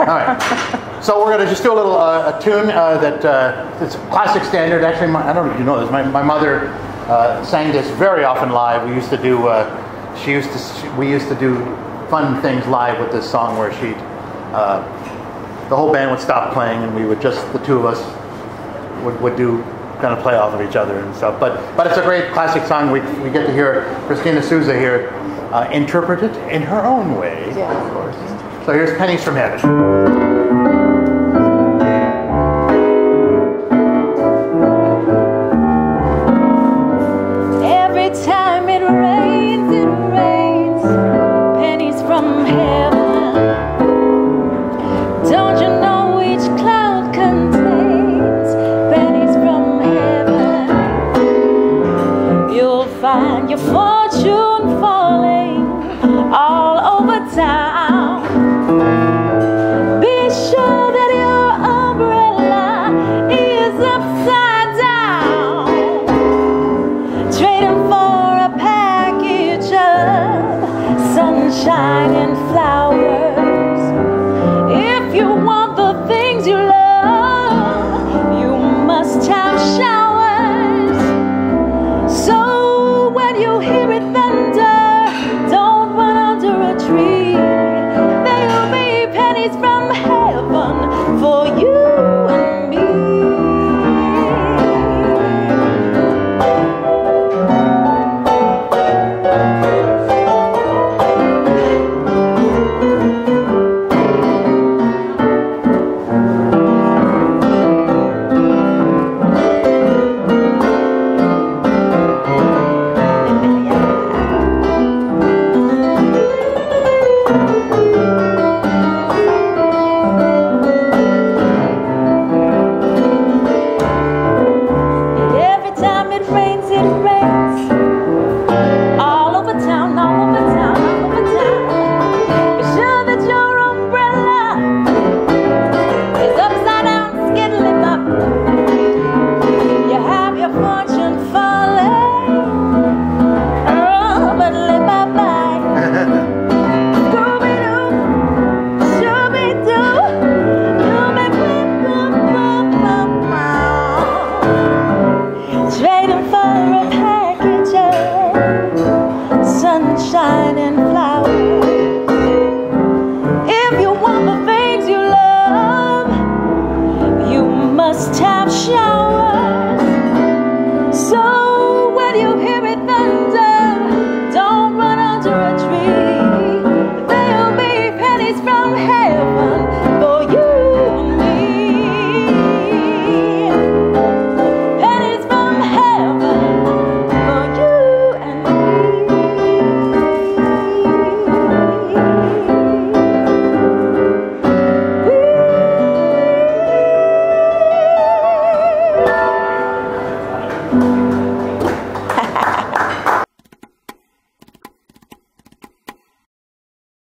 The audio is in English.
All right. So we're going to just do a little uh, a tune uh, that uh, it's a classic standard. Actually, my, I don't know if you know this. My, my mother uh, sang this very often live. We used to do. Uh, she used to. We used to do fun things live with this song where she. Uh, the whole band would stop playing and we would just the two of us would, would do kind of play off of each other and stuff. But but it's a great classic song. We, we get to hear Christina Souza here uh, interpret it in her own way, Yeah. of course. So here's Pennies from Heaven. Every time it rains, it rains pennies from heaven. is from